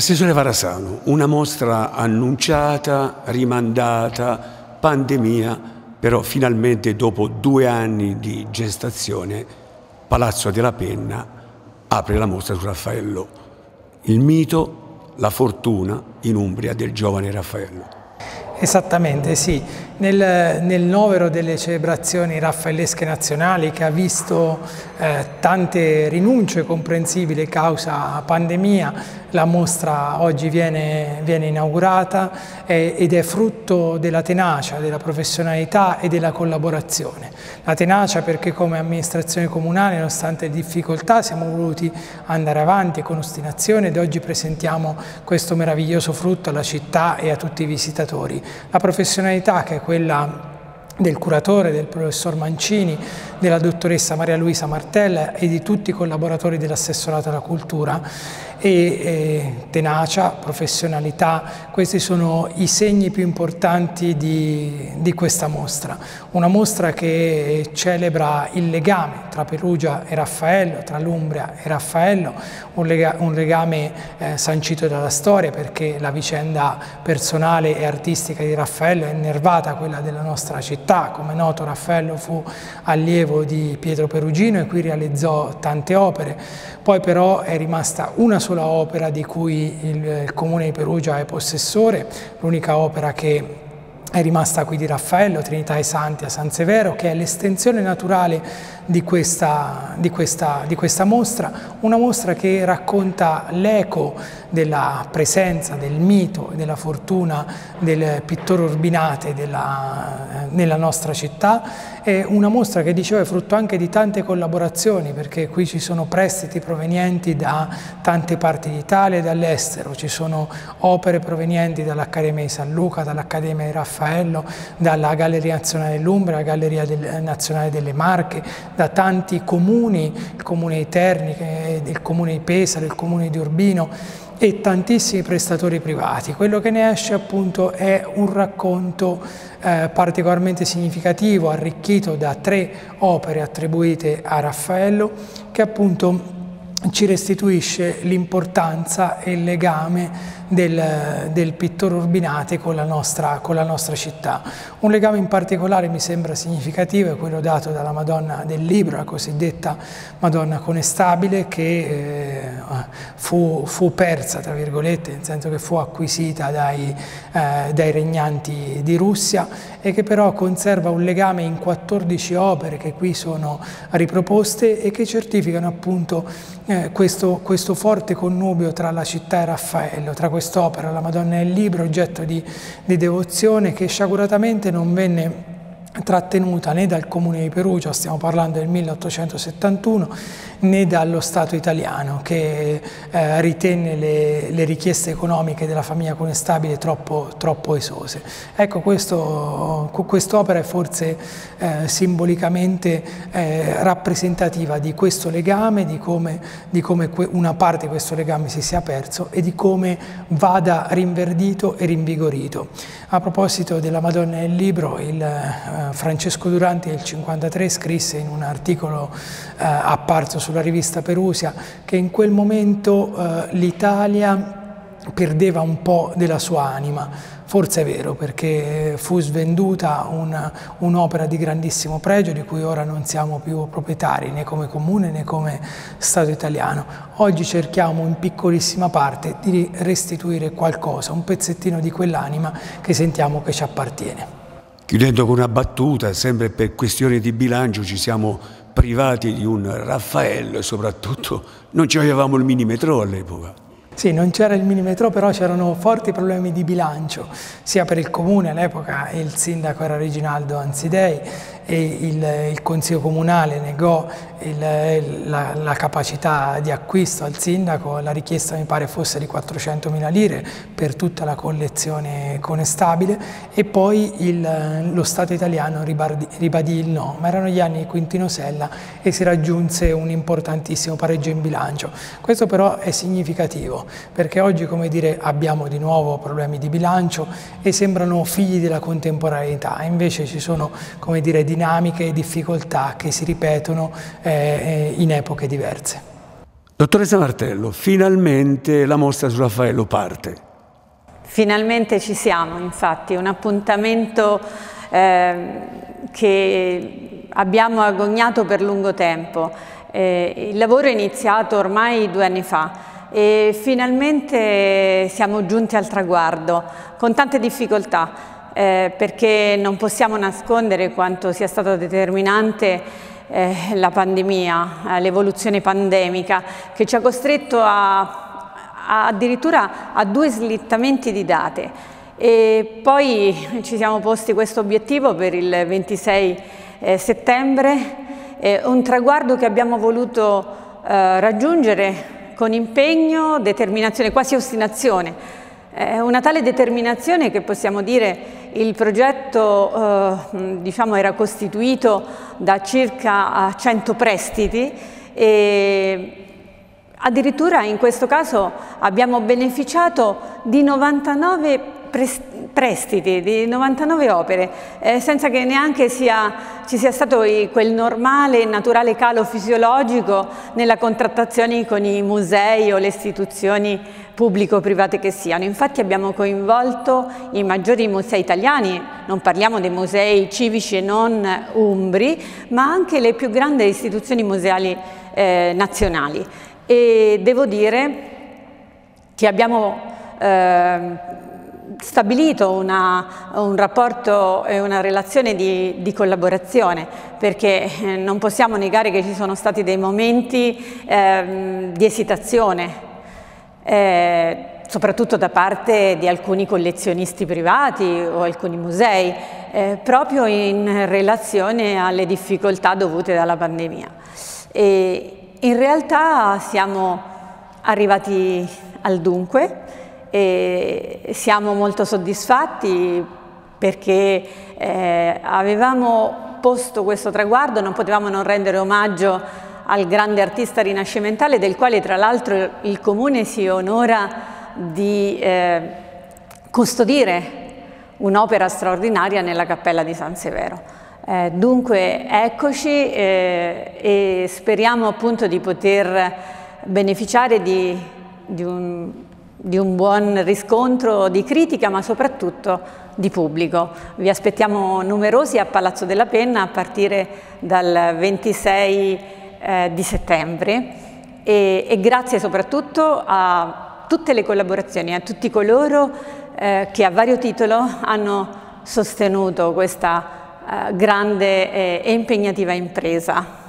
Assessore Varasano, una mostra annunciata, rimandata, pandemia, però finalmente dopo due anni di gestazione Palazzo della Penna apre la mostra su Raffaello, il mito, la fortuna in Umbria del giovane Raffaello. Esattamente, sì. Nel, nel, novero delle celebrazioni raffaellesche nazionali che ha visto eh, tante rinunce comprensibili causa pandemia, la mostra oggi viene, viene inaugurata eh, ed è frutto della tenacia, della professionalità e della collaborazione. La tenacia perché come amministrazione comunale, nonostante le difficoltà, siamo voluti andare avanti con ostinazione ed oggi presentiamo questo meraviglioso frutto alla città e a tutti i visitatori. La professionalità che è quella del curatore, del professor Mancini, della dottoressa Maria Luisa Martella e di tutti i collaboratori dell'assessorato alla cultura e eh, tenacia, professionalità, questi sono i segni più importanti di, di, questa mostra. Una mostra che celebra il legame tra Perugia e Raffaello, tra l'Umbria e Raffaello, un, lega, un legame eh, sancito dalla storia perché la vicenda personale e artistica di Raffaello è innervata quella della nostra città. Come noto Raffaello fu allievo di Pietro Perugino e qui realizzò tante opere, poi però è rimasta una sola opera di cui il Comune di Perugia è possessore, l'unica opera che è rimasta qui di Raffaello, Trinità e Santi a San Severo, che è l'estensione naturale di questa, di, questa, di questa, mostra, una mostra che racconta l'eco della presenza, del mito e della fortuna del pittore Urbinate della, nella nostra città, è una mostra che dicevo è frutto anche di tante collaborazioni, perché qui ci sono prestiti provenienti da tante parti d'Italia e dall'estero, ci sono opere provenienti dall'Accademia di San Luca, dall'Accademia di Raffaello, dalla Galleria Nazionale dell'Umbria, la Galleria del, Nazionale delle Marche, da tanti comuni, il comune di Terni, il comune di Pesaro, il comune di Urbino e tantissimi prestatori privati. Quello che ne esce appunto è un racconto eh, particolarmente significativo, arricchito da tre opere attribuite a Raffaello, che appunto ci restituisce l'importanza e il legame del, del pittore Urbinati con la, nostra, con la, nostra, città. Un legame in particolare mi sembra significativo è quello dato dalla Madonna del Libro, la cosiddetta Madonna Conestabile, che eh, fu, fu, persa, tra virgolette, nel senso che fu acquisita dai, eh, dai regnanti di Russia e che però conserva un legame in 14 opere che qui sono riproposte e che certificano appunto eh, questo, questo, forte connubio tra la città e Raffaello, tra quest'opera, la Madonna del Libro, oggetto di, di devozione che sciaguratamente non venne trattenuta né dal Comune di Perugia, stiamo parlando del 1871, né dallo Stato italiano che eh, ritenne le, le, richieste economiche della famiglia Conestabile troppo, troppo esose. Ecco, quest'opera è forse eh, simbolicamente eh, rappresentativa di questo legame, di come, di come una parte di questo legame si sia perso e di come vada rinverdito e rinvigorito. A proposito della Madonna del Libro, il eh, Francesco Duranti nel 1953 scrisse in un articolo eh, apparso sulla rivista Perusia che in quel momento eh, l'Italia perdeva un po' della sua anima. Forse è vero perché fu svenduta un'opera un di grandissimo pregio di cui ora non siamo più proprietari né come comune né come Stato italiano. Oggi cerchiamo in piccolissima parte di restituire qualcosa, un pezzettino di quell'anima che sentiamo che ci appartiene. Chiudendo con una battuta, sempre per questioni di bilancio ci siamo privati di un Raffaello e soprattutto non ci avevamo il mini metro all'epoca. Sì, non c'era il mini metro, però c'erano forti problemi di bilancio, sia per il comune all'epoca, il sindaco era Reginaldo Anzidei il, il Consiglio Comunale negò il, la, la, capacità di acquisto al sindaco, la richiesta mi pare fosse di 400.000 lire per tutta la collezione conestabile e poi il, lo Stato italiano ribadì, ribadì, il no, ma erano gli anni di Quintino Sella e si raggiunse un importantissimo pareggio in bilancio. Questo però è significativo perché oggi come dire, abbiamo di nuovo problemi di bilancio e sembrano figli della contemporaneità, invece ci sono come dire, dinamiche e difficoltà che si ripetono eh, in epoche diverse. Dottoressa Martello, finalmente la mostra su Raffaello parte. Finalmente ci siamo, infatti, un appuntamento eh, che abbiamo agognato per lungo tempo. Eh, il lavoro è iniziato ormai due anni fa e finalmente siamo giunti al traguardo con tante difficoltà eh, perché non possiamo nascondere quanto sia stato determinante eh, la pandemia, eh, l'evoluzione pandemica che ci ha costretto a, a, addirittura a due slittamenti di date. E poi ci siamo posti questo obiettivo per il 26 eh, settembre, eh, un traguardo che abbiamo voluto eh, raggiungere con impegno, determinazione, quasi ostinazione, una tale determinazione che possiamo dire il progetto eh, diciamo, era costituito da circa 100 prestiti e addirittura in questo caso abbiamo beneficiato di 99 prestiti di 99 opere, eh, senza che neanche sia, ci sia stato quel normale e naturale calo fisiologico nella contrattazione con i musei o le istituzioni pubblico-private che siano. Infatti abbiamo coinvolto i maggiori musei italiani, non parliamo dei musei civici e non umbri, ma anche le più grandi istituzioni museali eh, nazionali. E devo dire che abbiamo eh, stabilito una, un rapporto e una relazione di, di, collaborazione perché eh, non possiamo negare che ci sono stati dei momenti eh, di esitazione eh, soprattutto da parte di alcuni collezionisti privati o alcuni musei, eh, proprio in relazione alle difficoltà dovute dalla pandemia. E in realtà siamo arrivati al dunque e siamo molto soddisfatti perché eh, avevamo posto questo traguardo, non potevamo non rendere omaggio al grande artista rinascimentale del quale tra l'altro il Comune si onora di eh, custodire un'opera straordinaria nella Cappella di San Severo. Eh, dunque eccoci eh, e speriamo appunto di poter beneficiare di, di, un, di un buon riscontro di critica ma soprattutto di pubblico. Vi aspettiamo numerosi a Palazzo della Penna a partire dal 26 eh, di settembre e, e, grazie soprattutto a tutte le collaborazioni, a tutti coloro eh, che a vario titolo hanno sostenuto questa eh, grande e impegnativa impresa.